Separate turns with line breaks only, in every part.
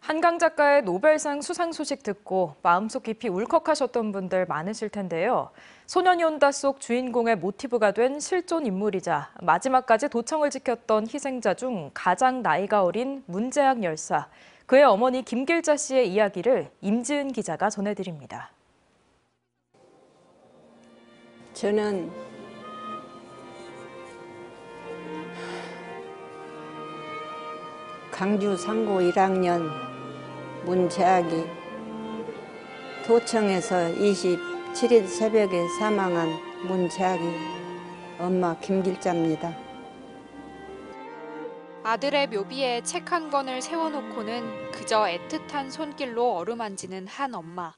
한강 작가의 노벨상 수상 소식 듣고 마음속 깊이 울컥하셨던 분들 많으실 텐데요. 소년이 온다 속 주인공의 모티브가 된 실존 인물이자 마지막까지 도청을 지켰던 희생자 중 가장 나이가 어린 문재학 열사, 그의 어머니 김길자 씨의 이야기를 임지은 기자가 전해드립니다.
저는 강주 상고 1학년 문재학이 도청에서 27일 새벽에 사망한 문재학이 엄마 김길자입니다.
아들의 묘비에 책 한 권을 세워놓고는 그저 애틋한 손길로 어루만지는 한 엄마.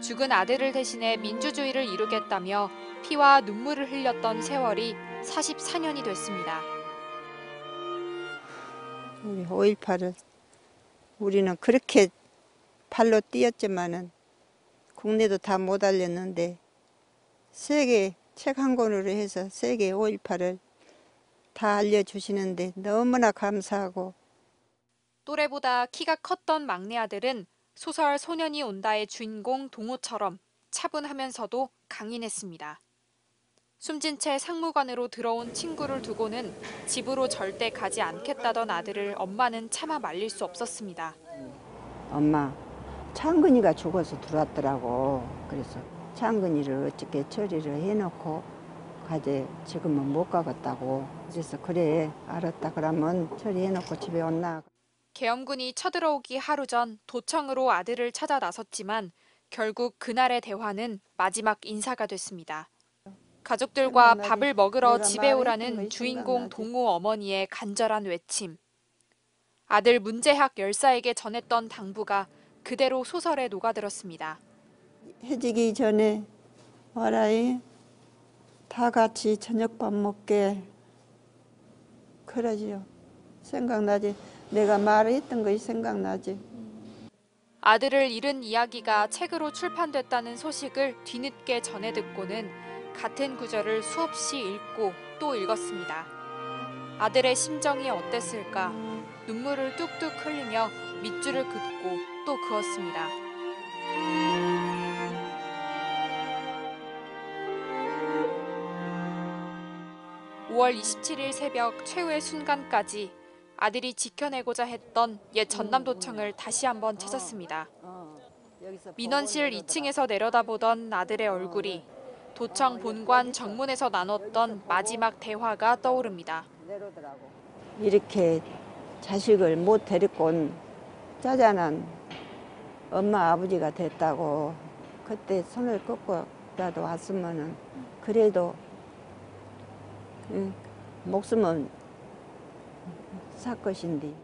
죽은 아들을 대신해 민주주의를 이루겠다며 피와 눈물을 흘렸던 세월이 44년이 됐습니다.
우리 5.18을 우리는 그렇게 발로 뛰었지만은 국내도 다 못 알렸는데 세계 책 한 권으로 해서 세계 5.18을 다 알려주시는데 너무나 감사하고
또래보다 키가 컸던 막내 아들은 소설 소년이 온다의 주인공 동호처럼 차분하면서도 강인했습니다. 숨진 채 상무관으로 들어온 친구를 두고는 집으로 절대 가지 않겠다던 아들을 엄마는 차마 말릴 수 없었습니다.
엄마 창근이가 죽어서 들어왔더라고 그래서 창근이를 어떻게 처리를 해놓고 가재 지금은 못 가겠다고 그래서 그래 알았다 그러면 처리해놓고 집에 온나
계엄군이 쳐들어오기 하루 전 도청으로 아들을 찾아 나섰지만 결국 그날의 대화는 마지막 인사가 됐습니다. 가족들과? 밥을 먹으러 집에 오라는
거
주인공? 동호 어머니의 간절한 외침. 아들 문재학 열사에게 전했던 당부가 그대로 소설에 녹아들었습니다.
해지기 전에 와라이 다 같이 저녁밥 먹게 그러지요 생각나지 내가 말했던 것이 생각나지
아들을 잃은 이야기가 책으로 출판됐다는 소식을 뒤늦게 전해 듣고는 같은 구절을 수없이 읽고 또 읽었습니다. 아들의 심정이 어땠을까? 눈물을 뚝뚝 흘리며 밑줄을 긋고 또 그었습니다. (5월 27일) 새벽 최후의 순간까지 아들이 지켜내고자 했던 옛 전남도청을 다시 한번 찾았습니다. 민원실 2층에서 내려다보던 아들의 얼굴이 도청 본관 정문에서 나눴던 마지막 대화가 떠오릅니다.
이렇게 자식을 못 데리고 온 짜잔한 엄마 아버지가 됐다고 그때 손을 꺾고라도 왔으면은 그래도 응, 목숨은 살 것인데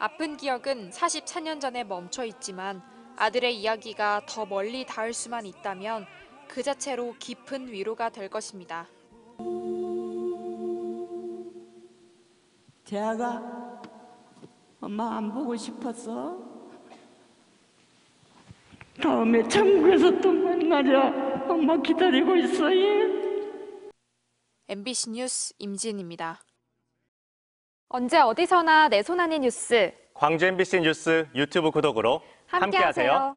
아픈 기억은 44년 전에 멈춰 있지만 아들의 이야기가 더 멀리 닿을 수만 있다면 그 자체로 깊은 위로가 될 것입니다.
재아가 엄마 안 보고 싶었어? 다음에 천국에서 또 만나자. 엄마 기다리고 있어. 예.
MBC 뉴스 임진입니다.
언제 어디서나 내 손 안의 뉴스
광주 MBC 뉴스 유튜브 구독으로 함께하세요.